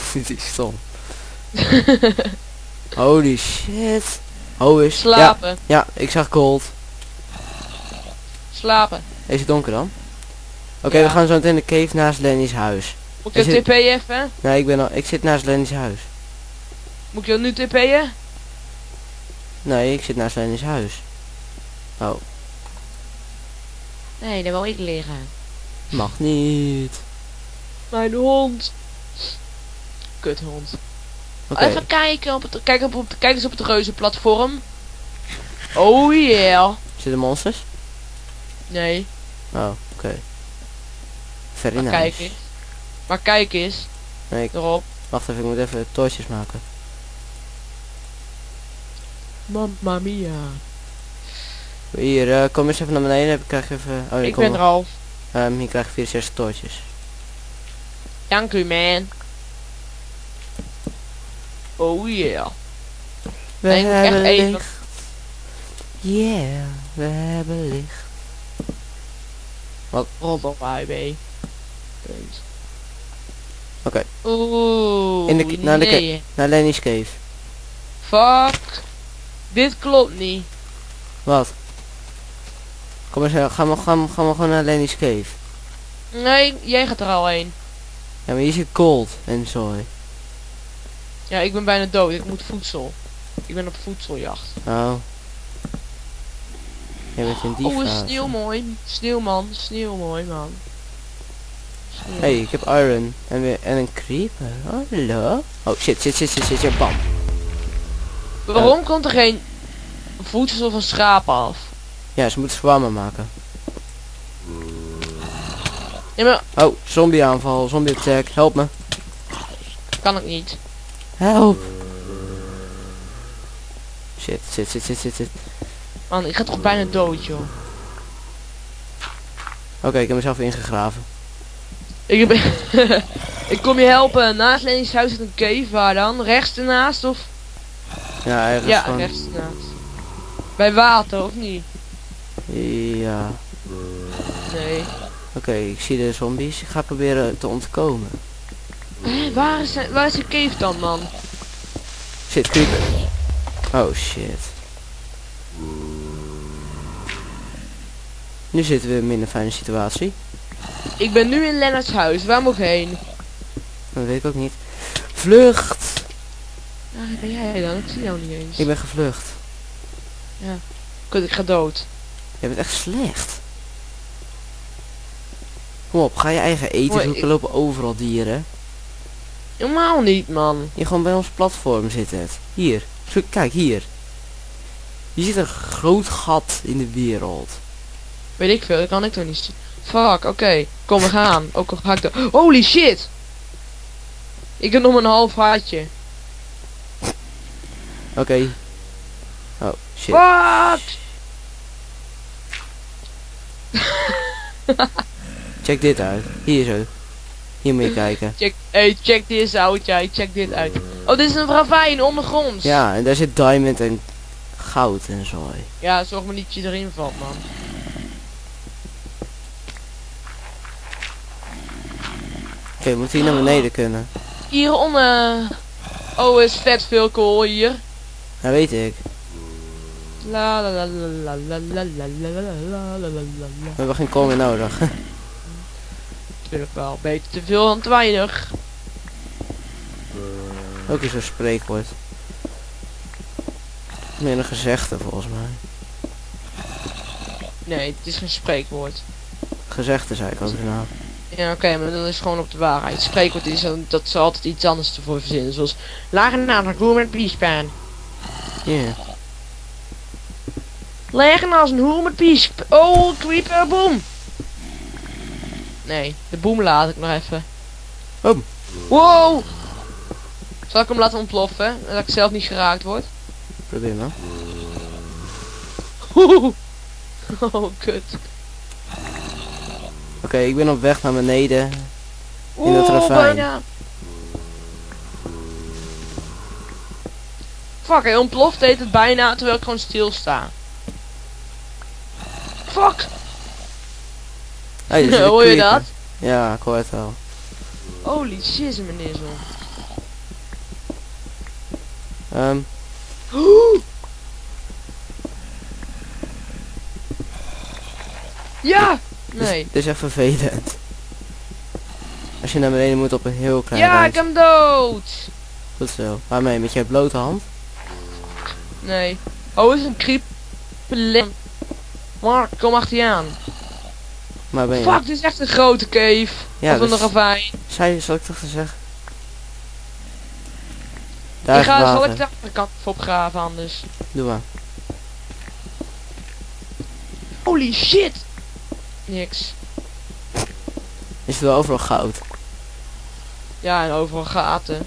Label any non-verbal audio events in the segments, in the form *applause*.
*laughs* Dit is stom. Holy shit. Oh is. Slapen. ja, ik zag gold. Slapen. Is het donker dan? Oké, Ja. we gaan zo meteen de cave naast Lenny's huis. Moet ik het- TP even? Nee, ik ben al, ik zit naast Lenny's huis. Moet ik jou nu TP'en? Nee, ik zit naast Lenny's huis. Oh, Nee, daar wil ik liggen. mag niet. Mijn hond. Kuthond. Oké, Even kijken op het, kijk, op, op, kijk eens op het reuzenplatform. Oh yeah. zitten monsters? Nee, Oh, oké. Very maar nice. kijk eens. Maar kijk eens. Nee, ik, Erop. wacht even, ik moet even toortjes maken. Mamma mia. Hier, eh, kom eens even naar beneden, dan krijg even... Oh, hier, ik kom ben er al. Ehm, hier krijg je 64 toortjes. Dank u man. Oh yeah. We Nee, echt hebben even- licht. Yeah, we hebben licht. Rot op IB. Oké. Oeh. In de- naar de nee. Naar Lenny's cave. Fuck. Dit klopt niet. Wat? Kom eens, gaan we, gaan, we- gaan we gewoon naar Lenny's cave. Nee, jij gaat er al heen. Ja, maar hier zit gold en zooi. Ja, ik ben bijna dood. Ik moet voedsel. Ik ben op voedseljacht. Oh. Jij bent een dief. Oh, een haast. sneeuwmooi. Sneeuwman. Sneeuwmooi, man. Sneeuw. Hey, ik heb iron. En, weer, en een creeper. Hallo? Oh, shit, shit, shit, shit, shit, shit, bam. Waarom komt er geen voedsel van schapen af? Ja, ze moeten zwarmen maken. Ja, maar Oh, zombie aanval, zombie attack. Help me. kan ik niet. Help. Shit, shit, shit, shit, shit, shit. Man, ik ga toch bijna dood, joh. Oké, ik heb mezelf ingegraven. Ik ben... *laughs* ik kom je helpen. Naast Lenny's huis zit een cave. Waar dan? Rechts ernaast of? Ja, ergens Ja, rechts ernaast. Bij water, of niet? Ja. Nee. Oké, ik zie de zombies. Ik ga proberen te ontkomen. Hé, waar is, waar is de cave dan, man? Shit, creeper. Oh shit. Nu zitten we in een fijne situatie. Ik ben nu in Lennart's huis. Waar moet ik heen? Dat weet ik ook niet. Vlucht! Waar ben jij dan? Ik zie jou niet eens. Ik ben gevlucht. Kut, ik ga dood. Je bent echt slecht. Kom op, ga je eigen eten Hoi, zoeken. ik- lopen overal dieren. Helemaal niet, man. Hier gewoon bij ons platform zit het. Hier. Kijk, hier. Hier zit een groot gat in de wereld. Weet ik veel, dat kan ik toch niet zien. Fuck, oké. Kom, we gaan. Ook al ga ik dood. Holy shit! Ik heb nog een half hartje. Oké. Oh, shit. What? Check dit uit. Hier zo. Hier moet je kijken. Check, hey, check this out, jij. Check dit uit. Oh, dit is een ravijn ondergronds. Ja, en daar zit diamond en goud en zo. Ja, zorg maar niet dat je erin valt, man. Oké, we moeten hier naar beneden kunnen. Hieronder. Oh, is vet veel kool hier. Dat weet ik. La la la la la la la la la la la la la la la. We hebben geen kool meer nodig. Natuurlijk wel. Beter te veel dan te weinig. Ook is zo'n spreekwoord. Meer een gezegde volgens mij. Nee, het is geen spreekwoord. Gezegde zei ik ook nou. Ja, oké, maar dat is gewoon op de waarheid. Spreekwoord is dan, dat ze altijd iets anders ervoor verzinnen. Zoals lage naam groen met piespan. Ja. Leggen als een hoer met pies. Oh, creeper, boom. Nee, de boom laat ik nog even. Boom. Wow. Zal ik hem laten ontploffen? Dat ik zelf niet geraakt word? Probeer maar. *laughs* Oh, kut. Oké, ik ben op weg naar beneden. In Oeh, ravijn. bijna. Fuck, hij ontploft heet het bijna terwijl ik gewoon stilsta. Fuck! Hey, er zit een Hoor je creeper. dat? Ja, ik hoor het wel. Holy shit, mijn nizzel. Ehm, *gasps* Ja! Nee. Dit is echt vervelend. Als je naar beneden moet op een heel klein Ja, ik heb hem dood! Goed zo. Waarmee? Met je blote hand? Nee. Oh, is een creep. Mark, kom achter je aan. Maar ben je... Fuck, dit is echt een grote cave. Ja, of een ravijn. Zei, zal ik toch zeggen? Daar Ik ga, zal ik de andere kant opgraven anders. Doe maar. Holy shit! Niks. Is wel overal goud. Ja, en overal gaten.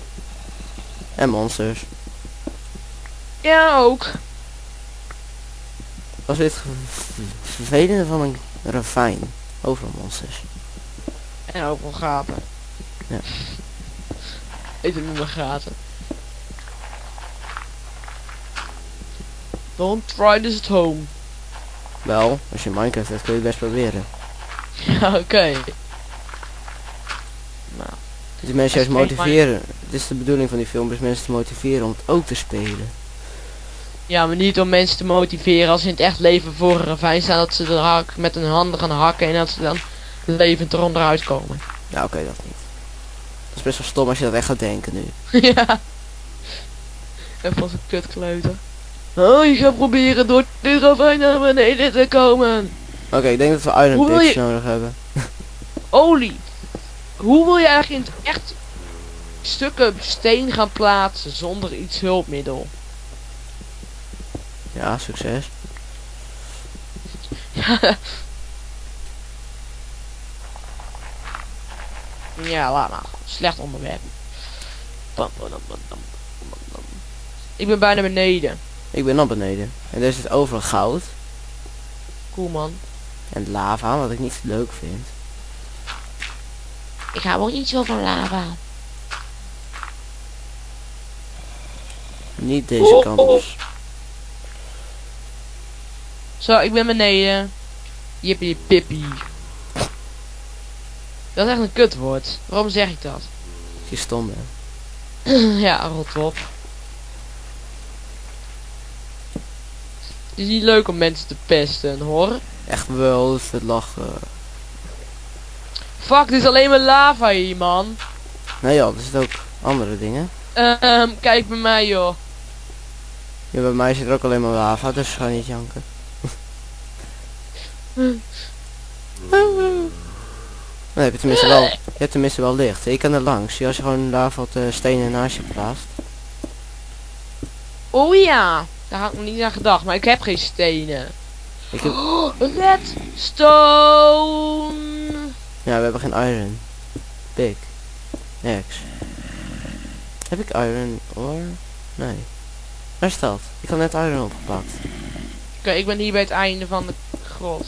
En monsters. Ja, ook. Was dit vervelende van een ravijn? Overal monsters. En overal gaten. Ja. Ik doe mijn gaten. Don't try this at home. Wel, als je Minecraft hebt kun je het best proberen. Ja, oké. Nou, Die mensen juist motiveren. Het is de bedoeling van die film, is mensen te motiveren om het ook te spelen. Ja, maar niet om mensen te motiveren als ze in het echt leven voor een ravijn staan dat ze de hak met hun handen gaan hakken en dat ze dan levend eronder uitkomen. Ja, oké, dat niet. Dat is best wel stom als je dat echt gaat denken nu. *laughs* ja. En van zo'n kutkleuter. Oh, je gaat proberen door dit ravijn naar beneden te komen. Oké, ik denk dat we Iron Picks je- nodig hebben. *laughs* Olie. Hoe wil je eigenlijk in het echt stukken steen gaan plaatsen zonder iets hulpmiddel? Ja, succes. *laughs* Ja, laat maar. Slecht onderwerp. Bam, bam, bam. Ik ben bijna beneden. Ik ben naar beneden. En er zit overal goud. Cool man. En lava, wat ik niet leuk vind. Ik hou ook niet zo van lava. Niet deze Oh, kant oh. op. Zo, ik ben beneden. Jippie pippie. Dat is echt een kutwoord. Waarom zeg ik dat? Je stom bent. *clears throat* ja, rot op. Het is niet leuk om mensen te pesten, hoor. Echt wel te lachen. Fuck, dit is alleen maar lava hier, man. Nee joh, er zitten ook andere dingen. Ehm, kijk bij mij, joh. Ja, bij mij zit er ook alleen maar lava, dus ga niet janken. Dan heb je tenminste wel, je hebt tenminste wel licht. Je kan er langs. Als je gewoon daar wat eh, stenen naast je plaatst. Oh ja, daar had ik nog niet aan gedacht, maar ik heb geen stenen. Ik heb, Oh, redstone. ja, we hebben geen iron. Pik. X. Heb ik iron ore? Nee. Waar dat? Ik had net iron opgepakt. Oké, ik ben hier bij het einde van de En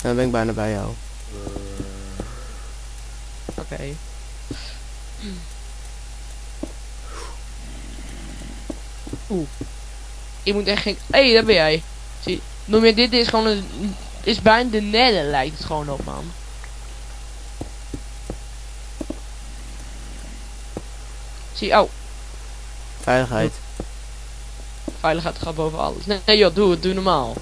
dan ben ik bijna bij jou. Oké. Oeh. Ik moet echt geen... Hé, hey, daar ben jij. Zie, noem je dit is gewoon een... Is bijna de nether lijkt het gewoon op, man. Zie, oh. Veiligheid. Veiligheid gaat boven alles. Nee, nee joh, doe het. Doe normaal.